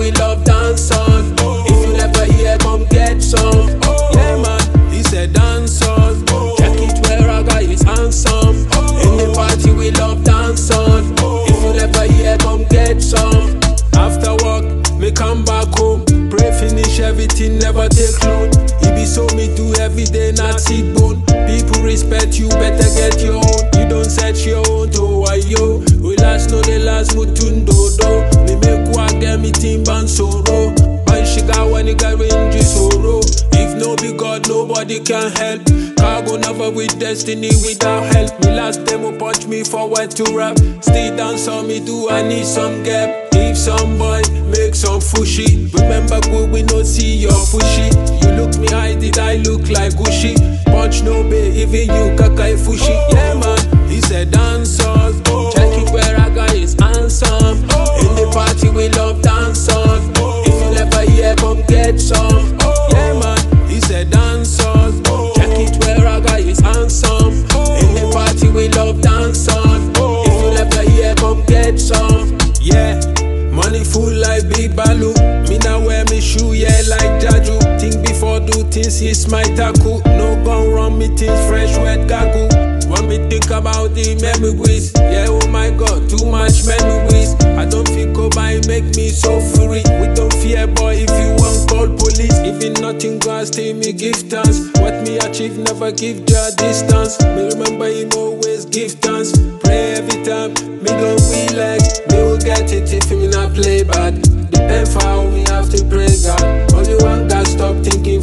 we love dance on. If you never hear, come get some. Yeah, man, this a dance on. Check it where I got is handsome. In the party, we love dance on. If you never hear, come get some. After work, me come back home. Pray finish everything, never take load. He be so me do every day, not sit bone. People respect you nobody can help. Cargo never with destiny without help. Me last demo punch me forward to rap. Still dance on me, do I need some gap? If some boy make some fushy, remember good we no see your fushy. You look me high, did I look like Gucci? Punch no bay, even you kakai fushi. Things, he's my taku. No gun run me things fresh, wet gagu. When me think about the memories, yeah, oh my god, too much memories. I don't think Kobai make me so free. We don't fear, boy, if you want call police. If Even nothing gonna stay me give thanks. What me achieve, never give your distance. Me remember him always give thanks. Pray every time, me don't relax. Me will get it if me not play bad. Depend for how me have to pray God. Only one God stop thinking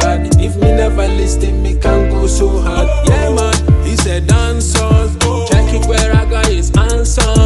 bad. If me never listen, me can go so hard. Yeah man, he said dancers Check it where I got his answer."